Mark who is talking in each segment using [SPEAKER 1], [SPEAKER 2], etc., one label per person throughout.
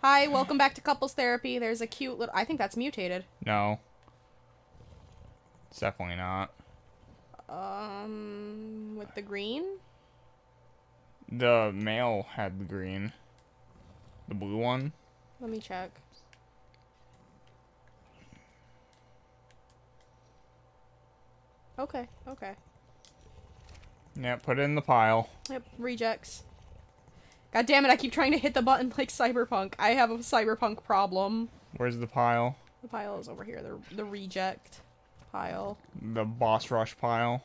[SPEAKER 1] Hi, welcome back to couples therapy. There's a cute little. I think that's mutated.
[SPEAKER 2] No. It's definitely not.
[SPEAKER 1] Um, with the green.
[SPEAKER 2] The male had the green. The blue one?
[SPEAKER 1] Let me check. Okay, okay.
[SPEAKER 2] Yeah, put it in the pile.
[SPEAKER 1] Yep, rejects. God damn it, I keep trying to hit the button like Cyberpunk. I have a Cyberpunk problem.
[SPEAKER 2] Where's the pile?
[SPEAKER 1] The pile is over here, the, the reject pile.
[SPEAKER 2] The boss rush pile.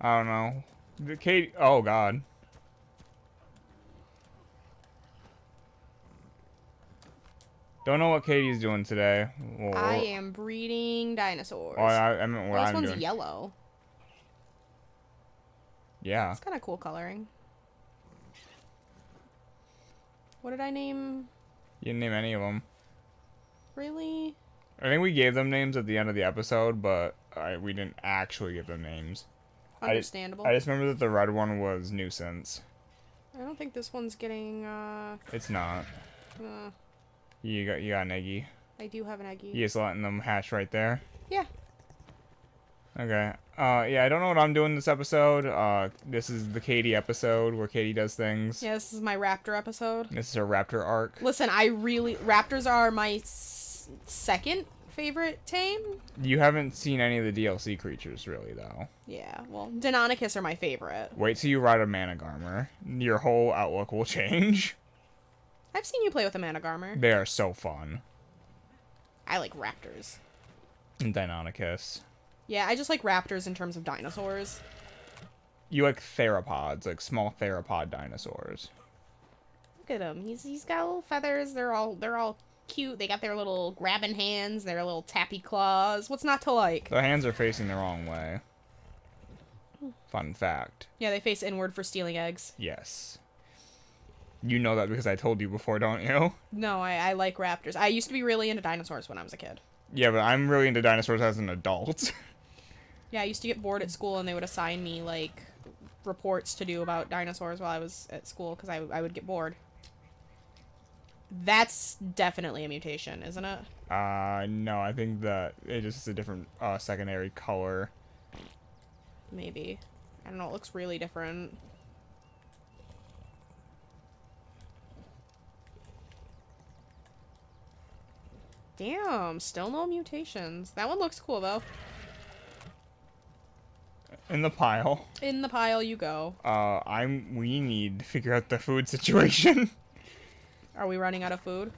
[SPEAKER 2] I don't know. The Cati. Oh God. Don't know what Cati's doing today. Well,
[SPEAKER 1] I am breeding dinosaurs.
[SPEAKER 2] Oh, I, I what
[SPEAKER 1] Oh, this
[SPEAKER 2] I'm
[SPEAKER 1] one's
[SPEAKER 2] doing.
[SPEAKER 1] yellow.
[SPEAKER 2] Yeah.
[SPEAKER 1] It's kind of cool coloring. What did I name?
[SPEAKER 2] You didn't name any of them.
[SPEAKER 1] Really?
[SPEAKER 2] I think we gave them names at the end of the episode, but I, we didn't actually give them names. I-
[SPEAKER 1] Understandable.
[SPEAKER 2] I just remember that the red one was nuisance.
[SPEAKER 1] I don't think this one's getting, uh,
[SPEAKER 2] It's not.
[SPEAKER 1] uh
[SPEAKER 2] You got you got an eggy.
[SPEAKER 1] I do have an eggy.
[SPEAKER 2] You just letting them hatch right there.
[SPEAKER 1] Yeah.
[SPEAKER 2] Okay. Uh, yeah, I don't know what I'm doing this episode. Uh, this is the Cati episode where Cati does things.
[SPEAKER 1] Yeah, this is my raptor episode.
[SPEAKER 2] This is her raptor arc.
[SPEAKER 1] Listen, I really raptors are my s- second favorite tame.
[SPEAKER 2] You haven't seen any of the DLC creatures, really, though.
[SPEAKER 1] Yeah, well, Deinonychus are my favorite.
[SPEAKER 2] Wait till you ride a Managarmr. Your whole outlook will change.
[SPEAKER 1] I've seen you play with a Managarmr.
[SPEAKER 2] They are so fun.
[SPEAKER 1] I like raptors.
[SPEAKER 2] And Deinonychus.
[SPEAKER 1] Yeah, I just like raptors in terms of dinosaurs.
[SPEAKER 2] You like theropods, like small theropod dinosaurs.
[SPEAKER 1] Look at him. He's he's got little feathers. They're all they're all cute. They got their little grabbing hands, their little tappy claws. What's not to like?
[SPEAKER 2] The hands are facing the wrong way. Fun fact.
[SPEAKER 1] Yeah, they face inward for stealing eggs.
[SPEAKER 2] Yes. You know that because I told you before, don't you?
[SPEAKER 1] No, I, I like raptors. I used to be really into dinosaurs when I was a kid.
[SPEAKER 2] Yeah, but I'm really into dinosaurs as an adult.
[SPEAKER 1] Yeah, I used to get bored at school and they would assign me like reports to do about dinosaurs while I was at school because I, I would get bored. That's definitely a mutation, isn't it?
[SPEAKER 2] uh, no, I think that it just is a different uh, secondary color.
[SPEAKER 1] Maybe. I don't know. It looks really different. Damn, still no mutations. That one looks cool though.
[SPEAKER 2] In the pile.
[SPEAKER 1] In the pile you go.
[SPEAKER 2] Uh, I'm. We need to figure out the food situation.
[SPEAKER 1] Are we running out of food?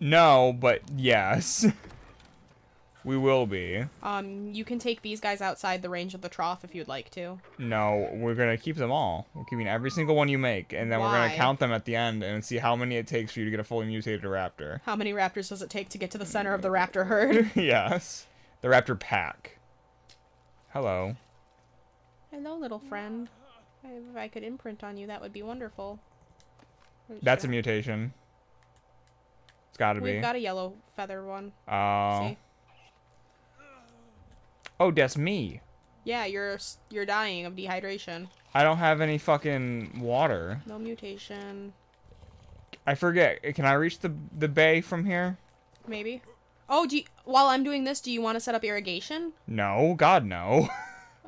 [SPEAKER 2] no, but yes. we will be.
[SPEAKER 1] Um, you can take these guys outside the range of the trough if you'd like to.
[SPEAKER 2] No, we're gonna keep them all. We're keeping every single one you make, and then we're gonna count them at the end and see how many it takes for you to get a fully mutated raptor.
[SPEAKER 1] How many raptors does it take to get to the center of the raptor herd?
[SPEAKER 2] yes. The raptor pack. Hello.
[SPEAKER 1] Hello, little friend. If I could imprint on you, that would be wonderful.
[SPEAKER 2] That's a mutation. It's gotta be.
[SPEAKER 1] We've got a yellow feather one.
[SPEAKER 2] Oh.
[SPEAKER 1] See?
[SPEAKER 2] Oh, that's me.
[SPEAKER 1] Yeah, you're you're dying of dehydration.
[SPEAKER 2] I don't have any fucking water.
[SPEAKER 1] No mutation.
[SPEAKER 2] I forget. Eh, can I reach the the bay from here?
[SPEAKER 1] Maybe. Oh, do you, while I'm doing this, do you want to set up irrigation?
[SPEAKER 2] No. God, no.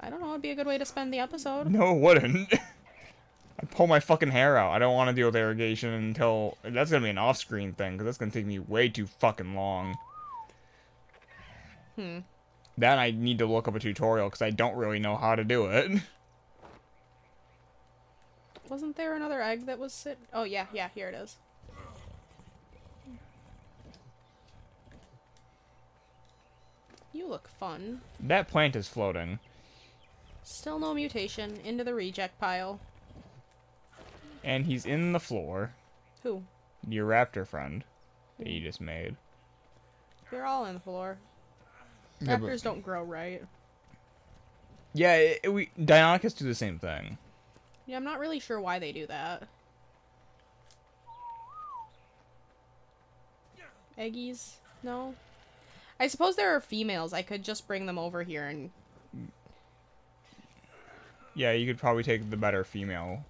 [SPEAKER 1] I don't know. It'd be a good way to spend the episode.
[SPEAKER 2] no, it wouldn't. I'd pull my fucking hair out. I don't want to deal with irrigation until... That's gonna be an off-screen thing, because that's gonna take me way too fucking long.
[SPEAKER 1] Hmm.
[SPEAKER 2] Then I need to look up a tutorial, because I don't really know how to do it.
[SPEAKER 1] Wasn't there another egg that was sit? Oh yeah, yeah. Here it is. You look fun.
[SPEAKER 2] That plant is floating.
[SPEAKER 1] Still no mutation. Into the reject pile.
[SPEAKER 2] And he's in the floor.
[SPEAKER 1] Who?
[SPEAKER 2] Your raptor friend that you just made.
[SPEAKER 1] They're all in the floor.
[SPEAKER 2] Yeah, but-
[SPEAKER 1] Raptors don't grow right.
[SPEAKER 2] Yeah, it, it- we Deinonychus do the same thing.
[SPEAKER 1] Yeah, I'm not really sure why they do that. Eggies? No? I suppose there are females. I could just bring them over here and...
[SPEAKER 2] Yeah, you could probably take the better female.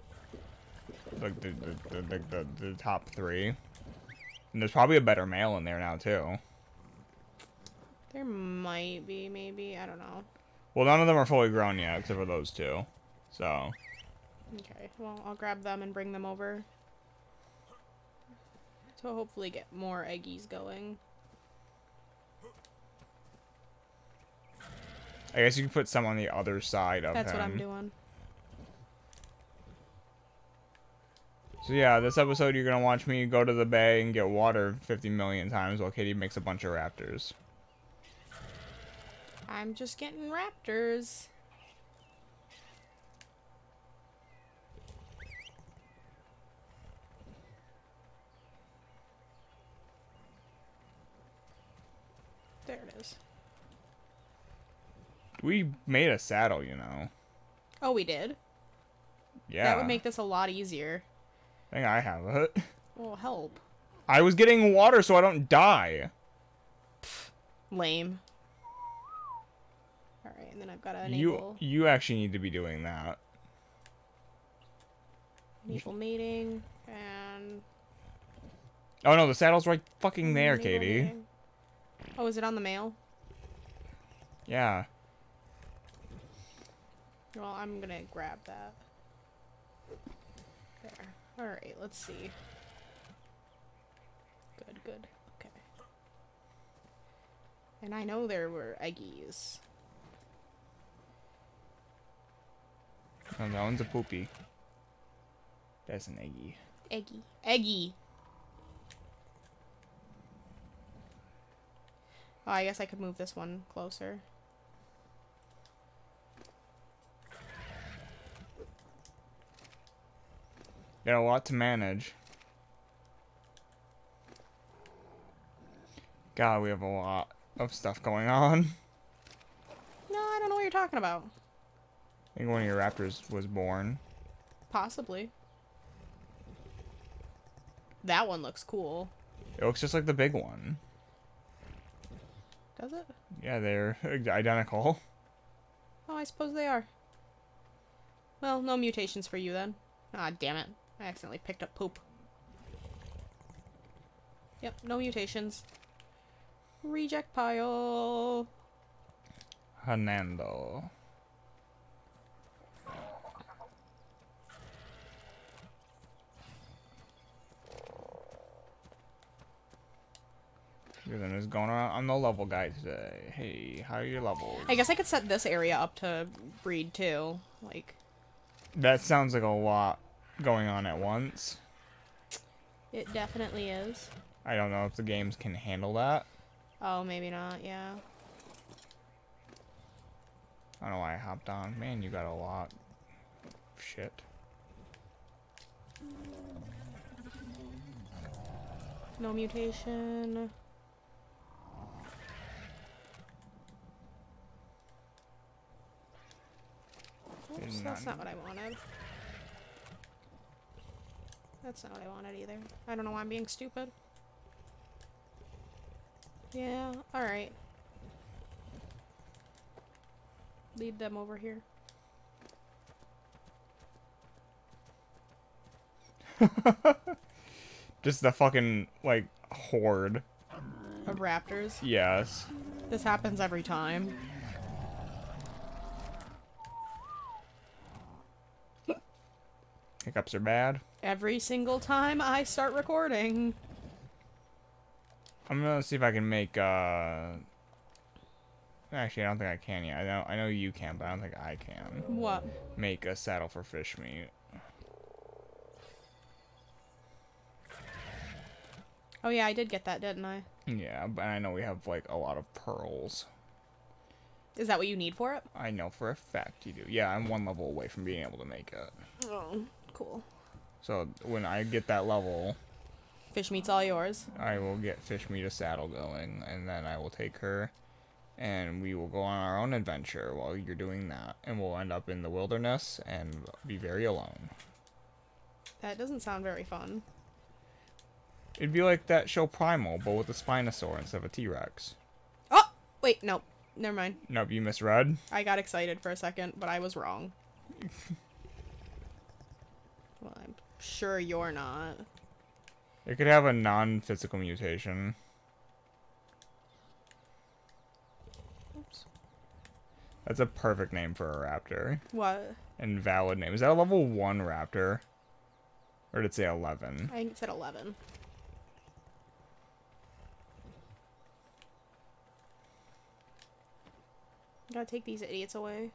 [SPEAKER 2] Like the the, the, the, the, top three. And there's probably a better male in there now too.
[SPEAKER 1] There might be, maybe. I don't know.
[SPEAKER 2] Well, none of them are fully grown yet, except for those two. So,
[SPEAKER 1] Okay, well, I'll grab them and bring them over. To hopefully get more eggies going.
[SPEAKER 2] I guess you can put some on the other side of
[SPEAKER 1] That's
[SPEAKER 2] him.
[SPEAKER 1] what I'm doing.
[SPEAKER 2] So yeah, this episode you're gonna watch me go to the bay and get water 50 million times while Cati makes a bunch of raptors.
[SPEAKER 1] I'm just getting raptors. There it is.
[SPEAKER 2] We made a saddle, you know.
[SPEAKER 1] Oh, we did?
[SPEAKER 2] Yeah.
[SPEAKER 1] That would make this a lot easier.
[SPEAKER 2] I think I have it.
[SPEAKER 1] Well, help.
[SPEAKER 2] I was getting water so I don't die.
[SPEAKER 1] Lame. Alright, and then I've got to
[SPEAKER 2] You you actually need to be doing that.
[SPEAKER 1] enable mating, and...
[SPEAKER 2] Oh no, the saddle's right fucking there,
[SPEAKER 1] enable
[SPEAKER 2] Cati.
[SPEAKER 1] mating. Oh, is it on the male?
[SPEAKER 2] Yeah.
[SPEAKER 1] Well, I'm gonna grab that. There. Alright, let's see. Good, good. Okay. And I know there were eggies.
[SPEAKER 2] No, that one's a poopy. That's an eggy.
[SPEAKER 1] Eggy. Eggy! Oh, I guess I could move this one closer.
[SPEAKER 2] Got a lot to manage. God, we have a lot of stuff going on.
[SPEAKER 1] No, I don't know what you're talking about.
[SPEAKER 2] I think one of your raptors was born.
[SPEAKER 1] Possibly. That one looks cool.
[SPEAKER 2] It looks just like the big one.
[SPEAKER 1] Does it?
[SPEAKER 2] Yeah, they're identical.
[SPEAKER 1] Oh, I suppose they are. Well, no mutations for you then. Ah, damn it. I accidentally picked up poop. Yep, no mutations. Reject pile.
[SPEAKER 2] Hernando. Everything is going on. I'm the level guy today. Hey, how are your levels?
[SPEAKER 1] I guess I could set this area up to breed too. Like,
[SPEAKER 2] That sounds like a lot going on at once.
[SPEAKER 1] it definitely is.
[SPEAKER 2] I don't know if the games can handle that.
[SPEAKER 1] Oh, maybe not, yeah.
[SPEAKER 2] I don't know why I hopped on. Man, you got a lot. of Shit.
[SPEAKER 1] No mutation. Oops, that's
[SPEAKER 2] not-
[SPEAKER 1] not what I wanted. That's not what I wanted either. I don't know why I'm being stupid. Yeah, alright. Lead them over here.
[SPEAKER 2] Just the fucking, like, horde.
[SPEAKER 1] Of raptors.
[SPEAKER 2] Yes.
[SPEAKER 1] This happens every time.
[SPEAKER 2] Are bad.
[SPEAKER 1] Every single time I start recording.
[SPEAKER 2] I'm gonna see if I can make, uh... Actually, I don't think I can yet. I know, I know you can, but I don't think I can.
[SPEAKER 1] What?
[SPEAKER 2] Make a saddle for fish meat.
[SPEAKER 1] Oh yeah, I did get that, didn't I?
[SPEAKER 2] Yeah, but I know we have, like, a lot of pearls.
[SPEAKER 1] Is that what you need for it?
[SPEAKER 2] I know for a fact you do. Yeah, I'm one level away from being able to make it.
[SPEAKER 1] Oh, cool.
[SPEAKER 2] So when I get that level,
[SPEAKER 1] Fish meat's all yours.
[SPEAKER 2] I will get fish meat a saddle going, and then I will take her, and we will go on our own adventure while you're doing that, and we'll end up in the wilderness and be very alone.
[SPEAKER 1] That doesn't sound very fun.
[SPEAKER 2] It'd be like that show Primal, but with a Spinosaur instead of a T-Rex.
[SPEAKER 1] Oh! Wait, no. Never mind.
[SPEAKER 2] Nope, you misread.
[SPEAKER 1] I got excited for a second, but I was wrong. well, I'm sure you're not.
[SPEAKER 2] It could have a non-physical mutation.
[SPEAKER 1] Oops.
[SPEAKER 2] That's a perfect name for a raptor.
[SPEAKER 1] What?
[SPEAKER 2] Invalid name. Is that a level 1 raptor? Or did it say 11?
[SPEAKER 1] I think it said 11. Gotta take these idiots away.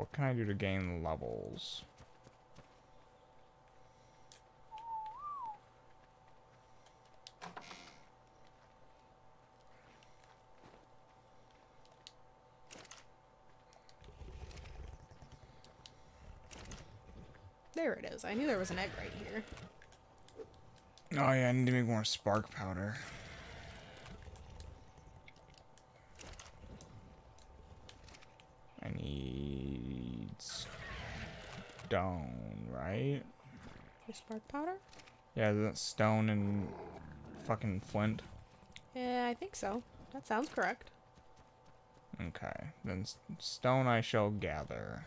[SPEAKER 2] What can I do to gain levels?
[SPEAKER 1] There it is. I knew there was an egg right here.
[SPEAKER 2] Oh yeah, I need to make more spark powder. I need stone, right?
[SPEAKER 1] For spark powder?
[SPEAKER 2] Yeah, isn't stone and fucking flint?
[SPEAKER 1] Yeah, I think so. That sounds correct.
[SPEAKER 2] Okay, then stone I shall gather.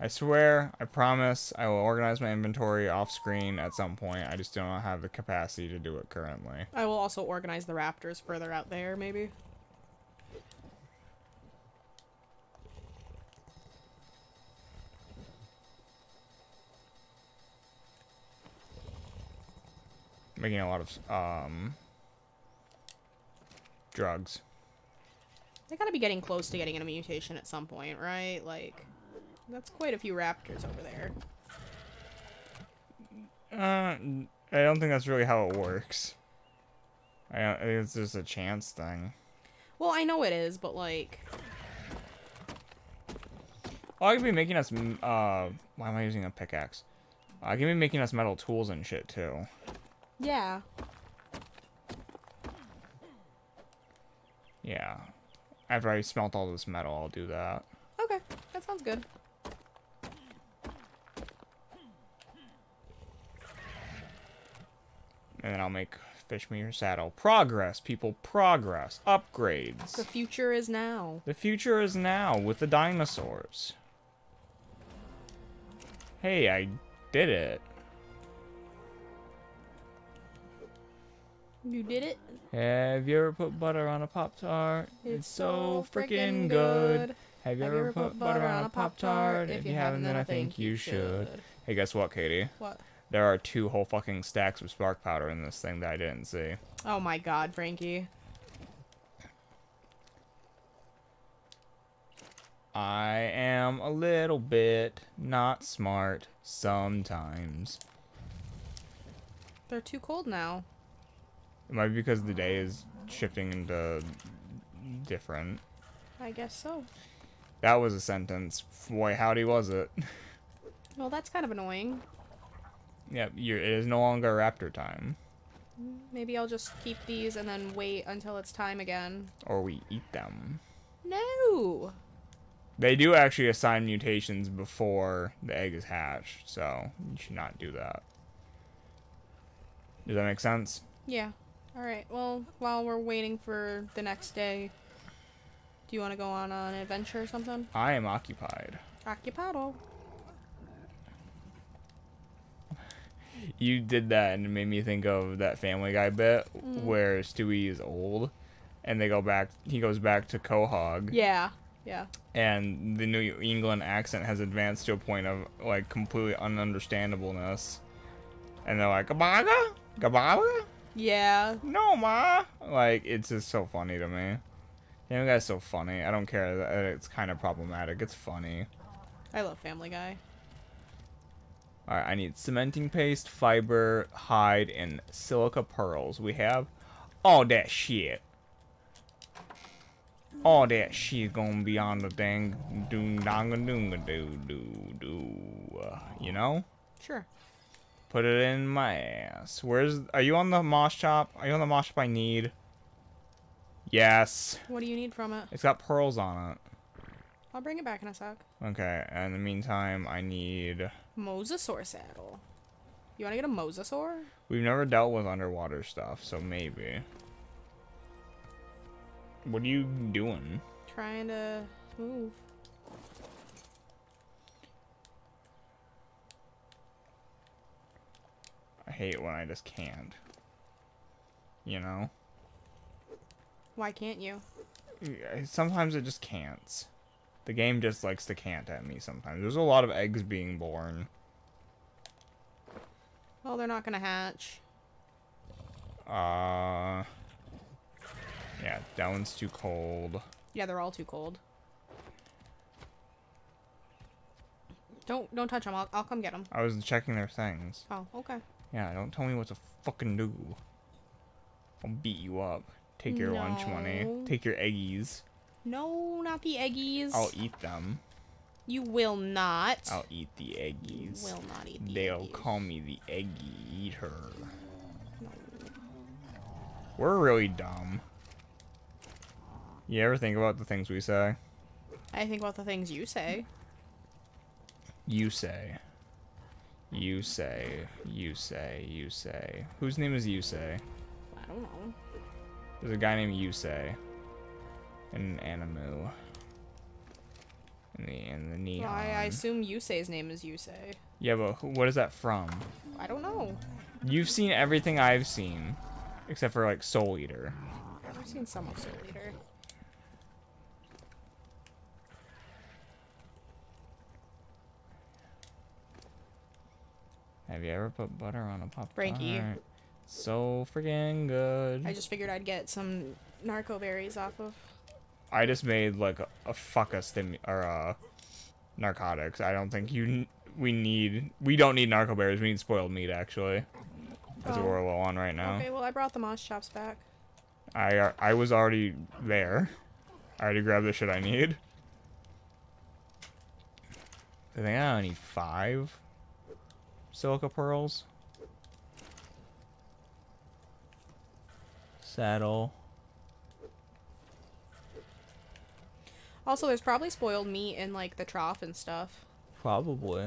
[SPEAKER 2] I swear, I promise, I will organize my inventory off screen at some point. I just don't have the capacity to do it currently.
[SPEAKER 1] I will also organize the raptors further out there, maybe.
[SPEAKER 2] Making a lot of um drugs.
[SPEAKER 1] They gotta be getting close to getting in a mutation at some point, right? Like, that's quite a few raptors over there.
[SPEAKER 2] Uh, I don't think that's really how it works. I, don't- I think it's just a chance thing.
[SPEAKER 1] Well, I know it is, but like,
[SPEAKER 2] Oh, I could be making us. Uh, why am I using a pickaxe? I could be making us metal tools and shit too.
[SPEAKER 1] Yeah.
[SPEAKER 2] Yeah. After I smelt all this metal, I'll do that.
[SPEAKER 1] Okay, that sounds good.
[SPEAKER 2] And then I'll make fish me your saddle. Progress, people, progress. Upgrades.
[SPEAKER 1] The future is now.
[SPEAKER 2] The future is now with the dinosaurs. Hey, I did it.
[SPEAKER 1] You did it.
[SPEAKER 2] Have you ever put butter on a Pop Tart? It's so freaking good. Have you ever put butter on a Pop Tart? If you haven't, then I think you should. Hey, guess what, Cati?
[SPEAKER 1] What?
[SPEAKER 2] There are two whole fucking stacks of spark powder in this thing that I didn't see.
[SPEAKER 1] Oh my god, Frankie.
[SPEAKER 2] I am a little bit not smart sometimes.
[SPEAKER 1] They're too cold now.
[SPEAKER 2] It might be because the day is shifting into different.
[SPEAKER 1] I guess so.
[SPEAKER 2] That was a sentence. Boy, howdy was it.
[SPEAKER 1] Well, that's kind of annoying.
[SPEAKER 2] yep, you're, it is no longer raptor time.
[SPEAKER 1] Maybe I'll just keep these and then wait until it's time again.
[SPEAKER 2] Or we eat them.
[SPEAKER 1] No!
[SPEAKER 2] They do actually assign mutations before the egg is hatched, so you should not do that. Does that make sense?
[SPEAKER 1] Yeah. Alright, well, while we're waiting for the next day, do you want to go on an adventure or something?
[SPEAKER 2] I am occupied.
[SPEAKER 1] Occupado.
[SPEAKER 2] You did that and it made me think of that Family Guy bit mm. where Stewie is old and they go back he goes back to Quahog
[SPEAKER 1] Yeah. Yeah.
[SPEAKER 2] and the New England accent has advanced to a point of like completely ununderstandableness. And they're like, Gabaga? Gabaga?
[SPEAKER 1] Yeah.
[SPEAKER 2] No, ma. Like, it's just so funny to me. Family Guy's so funny. I don't care that it's kind of problematic. It's funny.
[SPEAKER 1] I love Family Guy.
[SPEAKER 2] Alright, I need cementing paste, fiber, hide, and silica pearls. We have all that shit. All that shit gonna be on the dang doom donga doonga doo doo doo. You know?
[SPEAKER 1] Sure.
[SPEAKER 2] Put it in my ass. Where's are you on the moss shop? Are you on the moss shop I need? Yes.
[SPEAKER 1] What do you need from it?
[SPEAKER 2] It's got pearls on it.
[SPEAKER 1] I'll bring it back in a sec.
[SPEAKER 2] Okay, in the meantime I need
[SPEAKER 1] Mosasaur saddle. You want to get a mosasaur?
[SPEAKER 2] we've never dealt with underwater stuff, so maybe. What are you doing?
[SPEAKER 1] Trying to move.
[SPEAKER 2] I hate when I just can't. You know?
[SPEAKER 1] Why can't you?
[SPEAKER 2] Sometimes it just can't. The game just likes to can't at me sometimes. There's a lot of eggs being born.
[SPEAKER 1] Well, they're not gonna hatch.
[SPEAKER 2] Uh. Yeah, that one's too cold.
[SPEAKER 1] Yeah, they're all too cold. Don't don't touch them. I'll I'll come get them.
[SPEAKER 2] I was checking their things.
[SPEAKER 1] Oh, okay.
[SPEAKER 2] Yeah, don't tell me what to fucking do. I'll beat you up. Take your lunch money. Take your eggies.
[SPEAKER 1] No, not the eggies.
[SPEAKER 2] I'll eat them.
[SPEAKER 1] You will not.
[SPEAKER 2] I'll eat the
[SPEAKER 1] You
[SPEAKER 2] eggies.
[SPEAKER 1] will not eat the
[SPEAKER 2] They'll
[SPEAKER 1] eggies.
[SPEAKER 2] call me the eggy eater. We're really dumb. You ever think about the things we say?
[SPEAKER 1] I think about the things you say.
[SPEAKER 2] You say. You say. You say. You say. Whose name is You say?
[SPEAKER 1] I don't know.
[SPEAKER 2] There's a guy named Yusei. In Animu. And the and the Nihon.
[SPEAKER 1] Well, I, I assume Yusei's name is Yusei.
[SPEAKER 2] Yeah, but who, what is that from?
[SPEAKER 1] I don't know.
[SPEAKER 2] You've seen everything I've seen, except for like Soul Eater.
[SPEAKER 1] I've seen some of Soul Eater.
[SPEAKER 2] Have you ever put butter on a pop
[SPEAKER 1] Frankie.
[SPEAKER 2] So freaking good.
[SPEAKER 1] I just figured I'd get some narco berries off of.
[SPEAKER 2] I just made like a, a fuck a stim or uh narcotics. I don't think you we need we don't need narco berries. We need spoiled meat actually. That's what
[SPEAKER 1] Oh.
[SPEAKER 2] we're low on right now.
[SPEAKER 1] Okay, well I brought the moss chops back.
[SPEAKER 2] I uh, I was already there. I already grabbed the shit I need. I think I only need five silica pearls. Saddle.
[SPEAKER 1] Also, there's probably spoiled meat in like the trough and stuff.
[SPEAKER 2] Probably.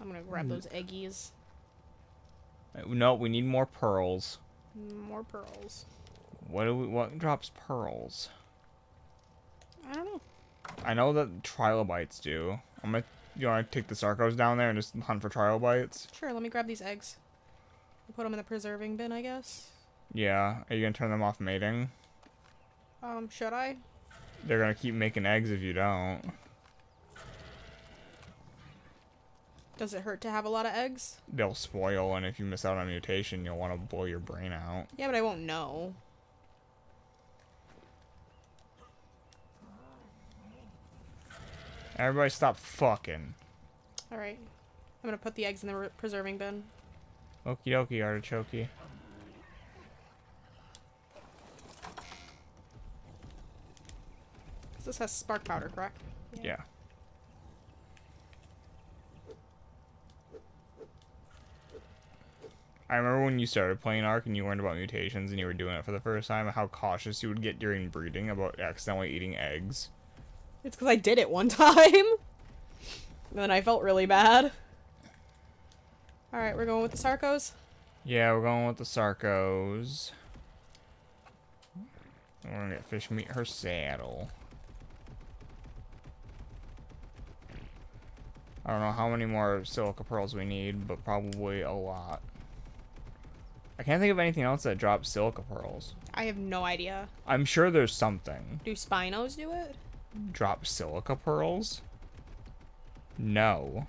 [SPEAKER 1] I'm gonna grab those eggies.
[SPEAKER 2] Uh, No, we need more pearls.
[SPEAKER 1] More pearls.
[SPEAKER 2] What do we? What drops pearls?
[SPEAKER 1] I don't know.
[SPEAKER 2] I know that trilobites do. I'm gonna. You want to take the Sarcos down there and just hunt for trilobites?
[SPEAKER 1] Sure, let me grab these eggs. Put them in the preserving bin, I guess.
[SPEAKER 2] Yeah. Are you gonna turn them off mating?
[SPEAKER 1] Um, should I?
[SPEAKER 2] They're gonna keep making eggs if you don't.
[SPEAKER 1] Does it hurt to have a lot of eggs?
[SPEAKER 2] They'll spoil, and if you miss out on mutation, you'll want to blow your brain out.
[SPEAKER 1] Yeah, but I won't know.
[SPEAKER 2] Everybody, stop fucking.
[SPEAKER 1] Alright. I'm gonna put the eggs in the preserving bin.
[SPEAKER 2] Okie dokie, artichoke.
[SPEAKER 1] Because this has spark powder, correct?
[SPEAKER 2] Yeah. I remember when you started playing Ark and you learned about mutations and you were doing it for the first time, how cautious you would get during breeding about accidentally eating eggs.
[SPEAKER 1] It's because I did it one time. and then I felt really bad. Alright, we're going with the Sarcos.
[SPEAKER 2] Yeah, we're going with the Sarcos. We're gonna get fish meat her saddle. I don't know how many more silica pearls we need, but probably a lot. I can't think of anything else that drops silica pearls.
[SPEAKER 1] I have no idea.
[SPEAKER 2] I'm sure there's something.
[SPEAKER 1] Do Spinos do it?
[SPEAKER 2] Drop silica pearls? No.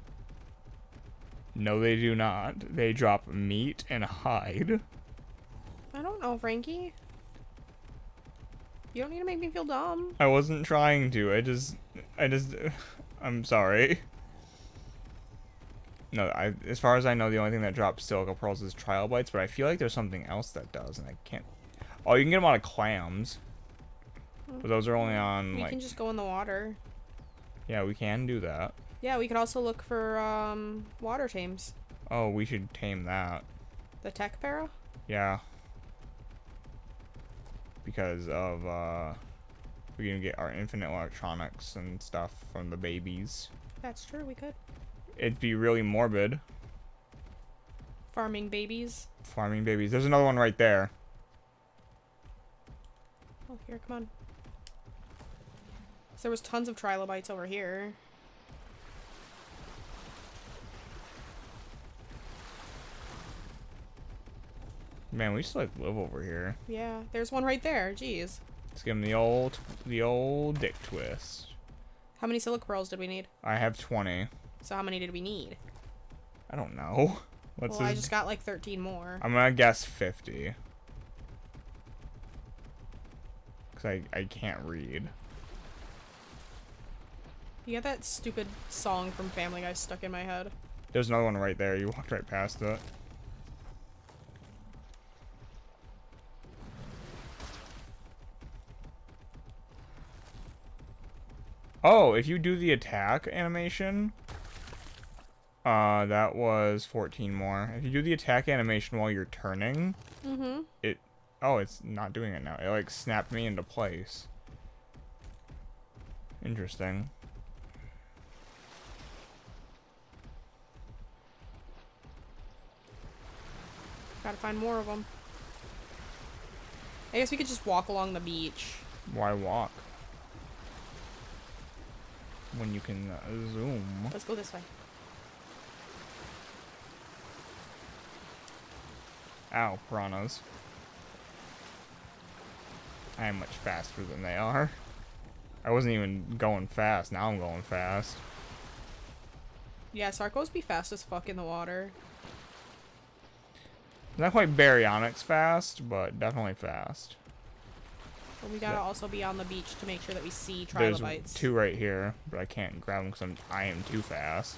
[SPEAKER 2] No, they do not. They drop meat and hide.
[SPEAKER 1] I don't know, Frankie. You don't need to make me feel dumb.
[SPEAKER 2] I wasn't trying to. I just, I just, I'm sorry. No, I, as far as I know, the only thing that drops silica pearls is trilobites, but I feel like there's something else that does, and I can't. Oh, you can get them out of clams, but those are only on
[SPEAKER 1] we
[SPEAKER 2] like.
[SPEAKER 1] can just go in the water.
[SPEAKER 2] Yeah, we can do that.
[SPEAKER 1] Yeah, we could also look for um, water tames.
[SPEAKER 2] Oh, we should tame that.
[SPEAKER 1] The tech para?
[SPEAKER 2] Yeah. Because of uh, we can get our infinite electronics and stuff from the babies.
[SPEAKER 1] That's true, we could.
[SPEAKER 2] It'd be really morbid.
[SPEAKER 1] Farming babies.
[SPEAKER 2] Farming babies. There's another one right there.
[SPEAKER 1] Oh, here, come on. There was tons of trilobites over here.
[SPEAKER 2] Man, we used to like live over here.
[SPEAKER 1] Yeah, there's one right there. Jeez.
[SPEAKER 2] Let's give him the old, the old dick twist.
[SPEAKER 1] How many silica pearls did we need?
[SPEAKER 2] I have 20.
[SPEAKER 1] So how many did we need?
[SPEAKER 2] I don't know. What's
[SPEAKER 1] well, I just got like 13 more.
[SPEAKER 2] I'm gonna guess 50. Cause I, I can't read.
[SPEAKER 1] You got that stupid song from Family Guy stuck in my head.
[SPEAKER 2] There's another one right there. You walked right past it. Oh, if you do the attack animation, uh, that was 14 more. If you do the attack animation while you're turning,
[SPEAKER 1] Mm-hmm.
[SPEAKER 2] it, oh, it's not doing it now. It like snapped me into place. Interesting.
[SPEAKER 1] Gotta find more of them. I guess we could just walk along the beach.
[SPEAKER 2] Why walk? When you can uh, zoom.
[SPEAKER 1] Let's go this way.
[SPEAKER 2] Ow, piranhas. I am much faster than they are. I wasn't even going fast, now I'm going fast.
[SPEAKER 1] Yeah, Sarcos be fast as fuck in the water.
[SPEAKER 2] Not quite baryonyx fast, but definitely fast.
[SPEAKER 1] But we gotta
[SPEAKER 2] Yeah.
[SPEAKER 1] also be on the beach to make sure that we see
[SPEAKER 2] There's
[SPEAKER 1] trilobites.
[SPEAKER 2] two right here, but I can't grab them because I'm I am too fast.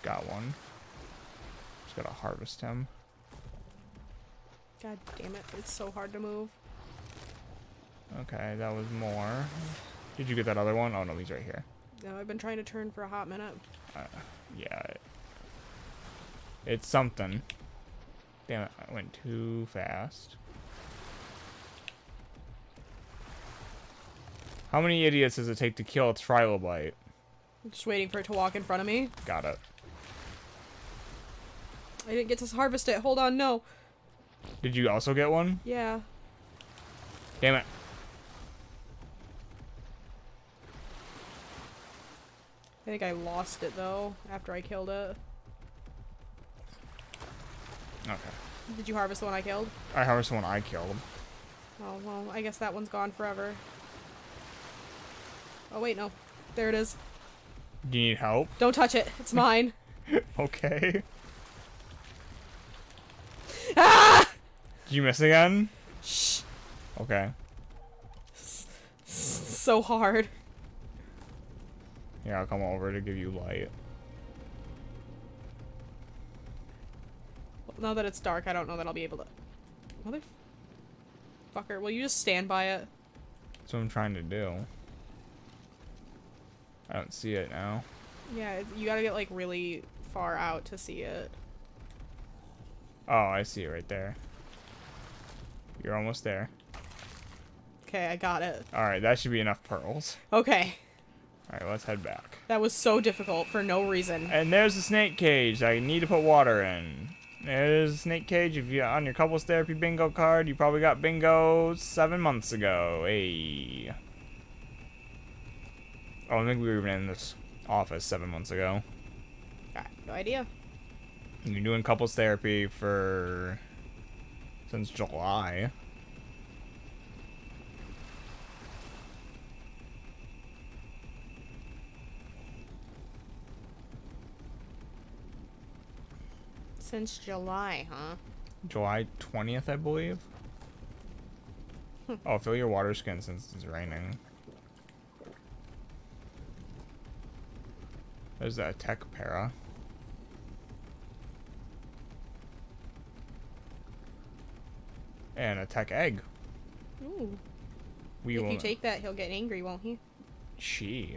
[SPEAKER 2] Got one. Just gotta harvest him.
[SPEAKER 1] God damn it, it's so hard to move.
[SPEAKER 2] Okay, that was more. Did you get that other one? Oh no, he's right here.
[SPEAKER 1] No, I've been trying to turn for a hot minute.
[SPEAKER 2] Uh, yeah. It, it's something. Damn it, I went too fast. How many idiots does it take to kill a trilobite?
[SPEAKER 1] Just waiting for it to walk in front of me.
[SPEAKER 2] Got it.
[SPEAKER 1] I didn't get to harvest it. Hold on, no.
[SPEAKER 2] Did you also get one?
[SPEAKER 1] Yeah.
[SPEAKER 2] Damn it.
[SPEAKER 1] I think I lost it though after I killed it.
[SPEAKER 2] Okay.
[SPEAKER 1] Did you harvest the one I killed?
[SPEAKER 2] I harvested the one I killed.
[SPEAKER 1] Oh, well, I guess that one's gone forever. Oh, wait, no. There it is.
[SPEAKER 2] Do you need help?
[SPEAKER 1] Don't touch it. It's mine.
[SPEAKER 2] Okay.
[SPEAKER 1] ah!
[SPEAKER 2] Did you miss again?
[SPEAKER 1] Shh.
[SPEAKER 2] Okay.
[SPEAKER 1] So hard.
[SPEAKER 2] Yeah, I'll come over to give you light.
[SPEAKER 1] Now that it's dark, I don't know that I'll be able to. Motherfucker, will you just stand by it?
[SPEAKER 2] That's what I'm trying to do. I don't see it now.
[SPEAKER 1] Yeah, you gotta get like really far out to see it.
[SPEAKER 2] Oh, I see it right there. You're almost there.
[SPEAKER 1] Okay, I got it.
[SPEAKER 2] Alright, that should be enough pearls.
[SPEAKER 1] Okay.
[SPEAKER 2] Alright, let's head back.
[SPEAKER 1] That was so difficult for no reason.
[SPEAKER 2] And there's the snake cage I need to put water in. There's the snake cage. If you're on your couples therapy bingo card, you probably got bingo seven months ago. Hey. Oh, I think we were even in this office seven months ago.
[SPEAKER 1] Have no idea.
[SPEAKER 2] You've been doing couples therapy for since July.
[SPEAKER 1] Since July, huh?
[SPEAKER 2] July 20th, I believe. oh, fill your water skin since it's raining. There's that tech para. And a tech egg.
[SPEAKER 1] Ooh.
[SPEAKER 2] We
[SPEAKER 1] if
[SPEAKER 2] will
[SPEAKER 1] you take that, he'll get angry, won't he?
[SPEAKER 2] she.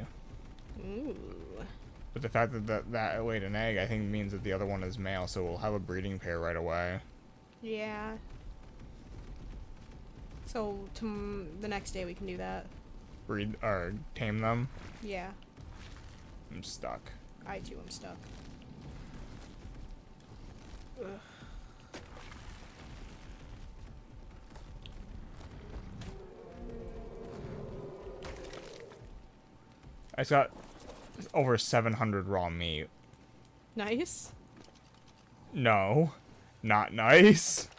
[SPEAKER 1] Ooh.
[SPEAKER 2] But the fact that that, that laid an egg, I think, means that the other one is male, so we'll have a breeding pair right away.
[SPEAKER 1] Yeah. So the next day we can do that.
[SPEAKER 2] Breed or tame them.
[SPEAKER 1] Yeah.
[SPEAKER 2] I'm stuck.
[SPEAKER 1] I too am stuck. Ugh.
[SPEAKER 2] I got over 700 raw meat.
[SPEAKER 1] Nice.
[SPEAKER 2] No, not nice.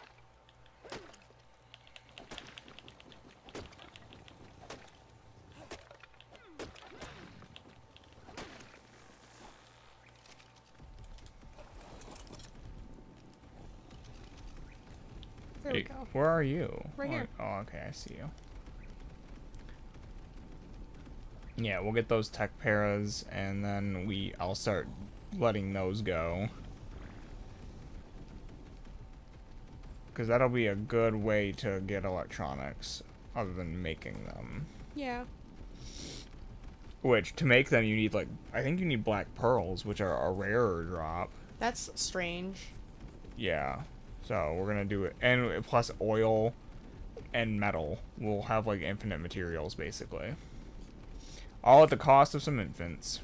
[SPEAKER 1] There we
[SPEAKER 2] Hey,
[SPEAKER 1] go.
[SPEAKER 2] Where are you?
[SPEAKER 1] Right
[SPEAKER 2] oh,
[SPEAKER 1] here.
[SPEAKER 2] Oh, okay, I see you. Yeah, we'll get those tech paras, and then we I'll start letting those go. Because that'll be a good way to get electronics, other than making them.
[SPEAKER 1] Yeah.
[SPEAKER 2] Which, to make them, you need, like, I think you need black pearls, which are a rarer drop.
[SPEAKER 1] That's strange.
[SPEAKER 2] Yeah. So we're gonna do it, and plus oil and metal. We'll have like infinite materials basically. All at the cost of some infants.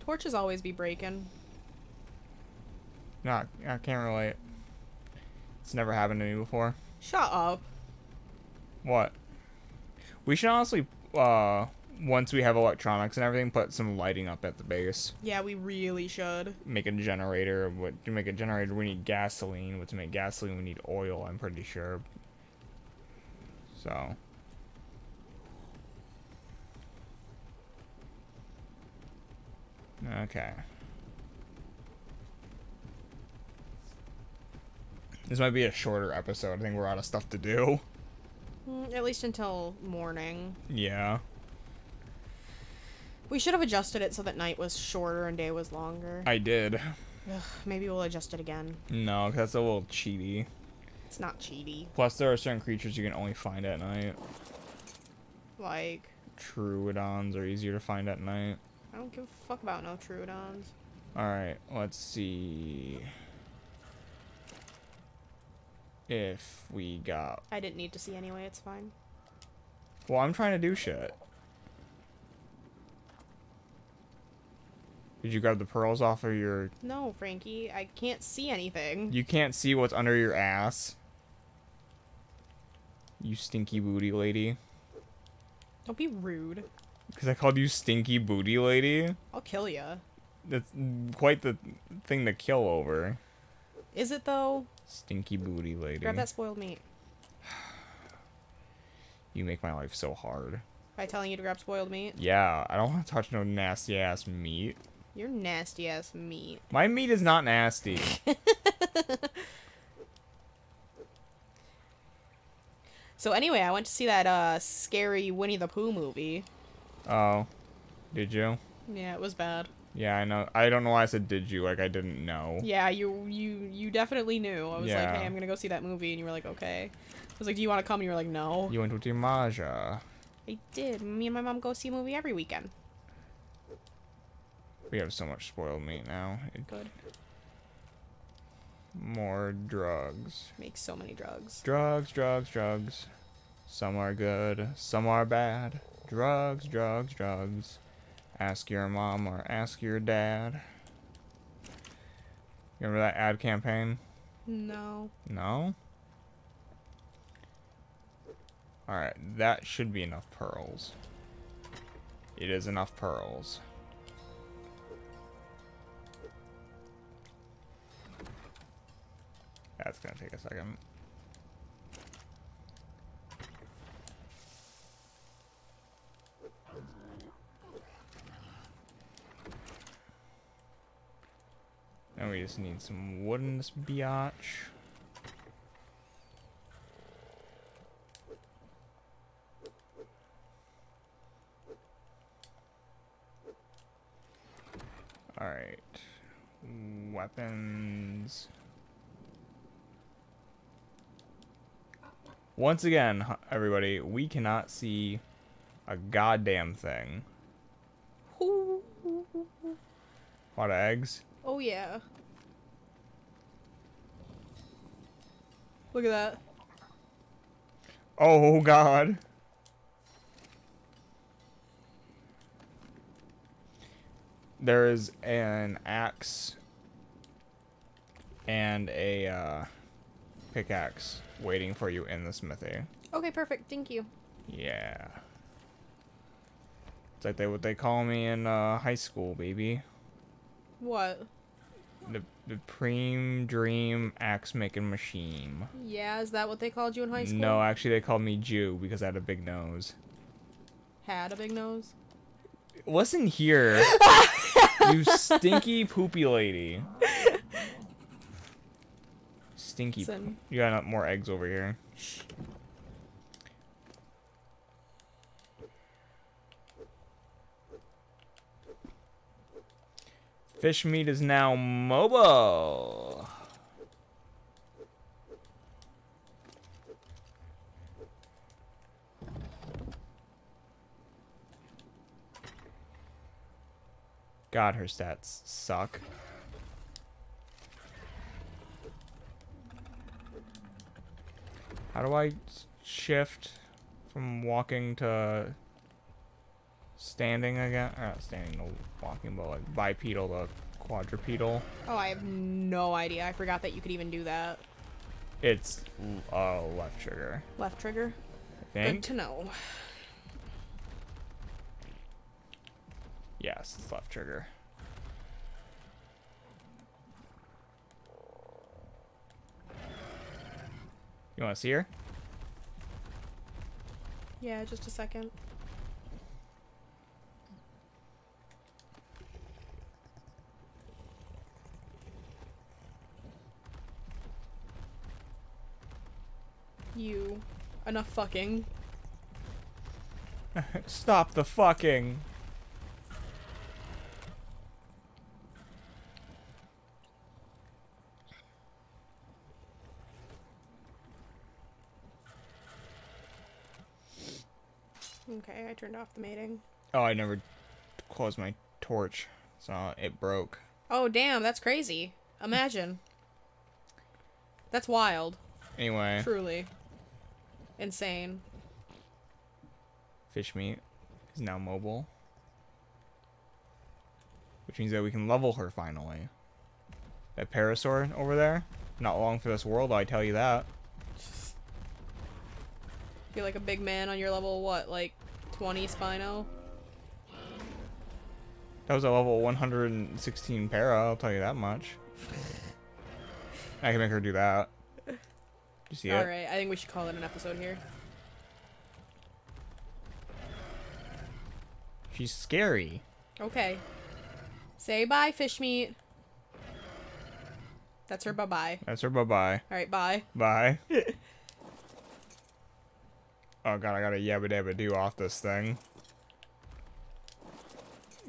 [SPEAKER 1] Torches always be breaking.
[SPEAKER 2] Not, I can't relate. It's never happened to me before.
[SPEAKER 1] Shut up.
[SPEAKER 2] What? We should honestly, uh, once we have electronics and everything, put some lighting up at the base.
[SPEAKER 1] Yeah, we really should.
[SPEAKER 2] Make a generator. What to make a generator? We need gasoline. What to make gasoline? We need oil. I'm pretty sure. So. Okay. This might be a shorter episode. I think we're out of stuff to do.
[SPEAKER 1] Mm, At least until morning.
[SPEAKER 2] Yeah.
[SPEAKER 1] We should have adjusted it so that night was shorter and day was longer.
[SPEAKER 2] I did.
[SPEAKER 1] Ugh, maybe we'll adjust it again.
[SPEAKER 2] No, 'cause that's a little cheaty.
[SPEAKER 1] It's not cheaty.
[SPEAKER 2] Plus, there are certain creatures you can only find at night.
[SPEAKER 1] Like,
[SPEAKER 2] Troodons are easier to find at night.
[SPEAKER 1] I don't give a fuck about no Troodons.
[SPEAKER 2] Alright, let's see. If we got.
[SPEAKER 1] I didn't need to see anyway, it's fine.
[SPEAKER 2] Well, I'm trying to do shit. Did you grab the pearls off of your.
[SPEAKER 1] No, Frankie, I can't see anything.
[SPEAKER 2] You can't see what's under your ass? You stinky booty lady.
[SPEAKER 1] Don't be rude.
[SPEAKER 2] Because I called you stinky booty lady?
[SPEAKER 1] I'll kill ya.
[SPEAKER 2] That's quite the thing to kill over.
[SPEAKER 1] Is it though?
[SPEAKER 2] Stinky booty lady.
[SPEAKER 1] Grab that spoiled meat.
[SPEAKER 2] You make my life so hard.
[SPEAKER 1] By telling you to grab spoiled meat.
[SPEAKER 2] Yeah, I don't want to touch no nasty ass meat.
[SPEAKER 1] You're nasty ass meat.
[SPEAKER 2] My meat is not nasty.
[SPEAKER 1] So anyway, I went to see that uh scary Winnie the Pooh movie.
[SPEAKER 2] oh, did you?
[SPEAKER 1] Yeah, it was bad.
[SPEAKER 2] Yeah, I know. I don't know why I said did you. Like I didn't know.
[SPEAKER 1] Yeah, you you you definitely knew. I was like, hey, I'm gonna go see that movie, and you were like, okay. I was like, do you want to come? And you were like, no.
[SPEAKER 2] You went to Timaja.
[SPEAKER 1] I did. Me and my mom go see a movie every weekend.
[SPEAKER 2] We have so much spoiled meat now. It-
[SPEAKER 1] Good.
[SPEAKER 2] more drugs.
[SPEAKER 1] Make so many drugs.
[SPEAKER 2] Drugs, drugs, drugs. Some are good, some are bad. Drugs, drugs, drugs. Ask your mom or ask your dad. You remember that ad campaign?
[SPEAKER 1] No.
[SPEAKER 2] No? Alright, that should be enough pearls. It is enough pearls. That's gonna take a second. And we just need some wood in this biatch. Alright. Weapons. Once again, everybody, we cannot see a goddamn thing.
[SPEAKER 1] Ooh.
[SPEAKER 2] Lot of eggs.
[SPEAKER 1] Oh yeah. Look at that.
[SPEAKER 2] Oh god. There is an axe and a uh, pickaxe waiting for you in the smithy.
[SPEAKER 1] Okay, perfect. Thank you.
[SPEAKER 2] Yeah. It's like they what they call me in uh, high school, baby.
[SPEAKER 1] What?
[SPEAKER 2] The the Preem Dream Axe Making Machine.
[SPEAKER 1] Yeah, is that what they called you in high school?
[SPEAKER 2] No, actually they called me Jew because I had a big nose.
[SPEAKER 1] Had a big nose?
[SPEAKER 2] Wasn't here, you stinky poopy lady. Stinky.
[SPEAKER 1] Listen.
[SPEAKER 2] You got more eggs over here. Fish meat is now mobile. God, her stats suck. How do I shift from walking to standing again? Or not standing, no walking, but like bipedal to quadrupedal.
[SPEAKER 1] Oh, I have no idea. I forgot that you could even do that.
[SPEAKER 2] It's uh, left trigger.
[SPEAKER 1] Left trigger.
[SPEAKER 2] I
[SPEAKER 1] Good to know.
[SPEAKER 2] Yes, it's left trigger. You want to see her?
[SPEAKER 1] Yeah, just a second. You. Enough fucking.
[SPEAKER 2] Stop the fucking.
[SPEAKER 1] Okay, I turned off the mating.
[SPEAKER 2] Oh, I never closed my torch, so it broke.
[SPEAKER 1] Oh, damn, that's crazy. Imagine. That's wild.
[SPEAKER 2] Anyway,
[SPEAKER 1] Truly. Insane.
[SPEAKER 2] fish meat is now mobile. Which means that we can level her finally. That parasaur over there, not long for this world, I tell you that.
[SPEAKER 1] You're like a big man on your level, what, like 20 Spino?
[SPEAKER 2] That was a level 116 para, I'll tell you that much. I can make her do that. You see it?
[SPEAKER 1] Alright, I think we should call it an episode here.
[SPEAKER 2] She's scary.
[SPEAKER 1] Okay. Say bye, fish meat. That's her bye bye.
[SPEAKER 2] That's her bye-bye.
[SPEAKER 1] Alright, bye.
[SPEAKER 2] Bye. oh god, I gotta yabba dabba do off this thing.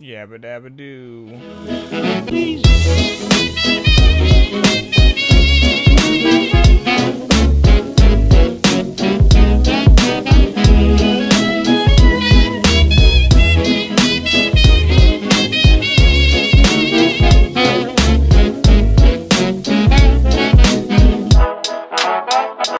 [SPEAKER 2] Yabba dabba do.